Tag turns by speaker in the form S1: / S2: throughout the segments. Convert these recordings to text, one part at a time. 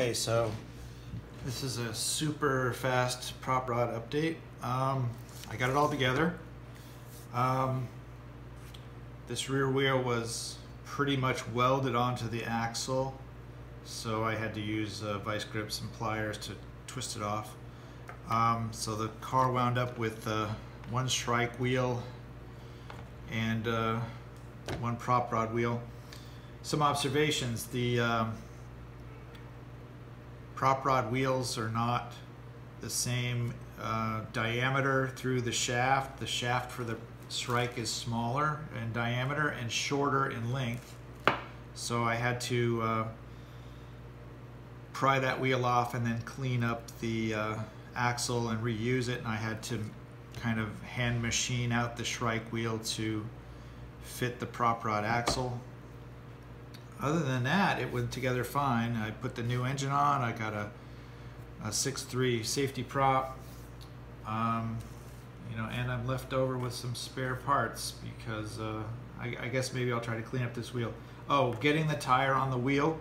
S1: Okay, so this is a super fast prop rod update. Um, I got it all together. Um, this rear wheel was pretty much welded onto the axle, so I had to use uh, vice grips and pliers to twist it off. Um, so the car wound up with uh, one Shrike wheel and uh, one prop rod wheel. Some observations. The um, prop rod wheels are not the same uh, diameter through the shaft. The shaft for the Shrike is smaller in diameter and shorter in length. So I had to uh, pry that wheel off and then clean up the uh, axle and reuse it. And I had to kind of hand machine out the Shrike wheel to fit the prop rod axle. Other than that, it went together fine. I put the new engine on. I got a, a 6.3 safety prop. Um, you know, and I'm left over with some spare parts because uh, I, I, guess maybe I'll try to clean up this wheel. Oh, getting the tire on the wheel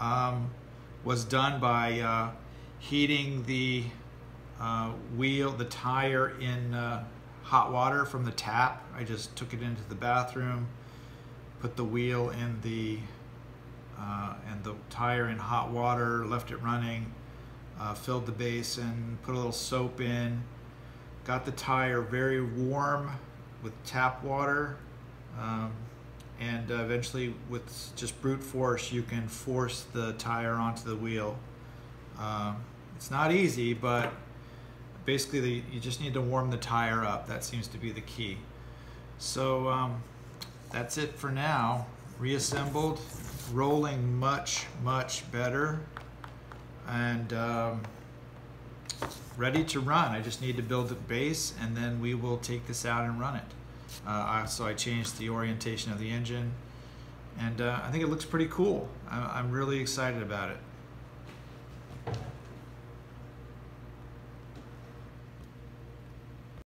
S1: um, was done by uh, heating the uh, wheel, the tire in uh, hot water from the tap. I just took it into the bathroom, put the wheel in the uh, and the tire in hot water, left it running, uh, filled the basin, put a little soap in, got the tire very warm with tap water, um, and uh, eventually with just brute force you can force the tire onto the wheel. Um, it's not easy, but basically the, you just need to warm the tire up. That seems to be the key. So um, that's it for now. Reassembled rolling much, much better and um, ready to run. I just need to build the base and then we will take this out and run it. Uh, so I changed the orientation of the engine and uh, I think it looks pretty cool. I'm really excited about it.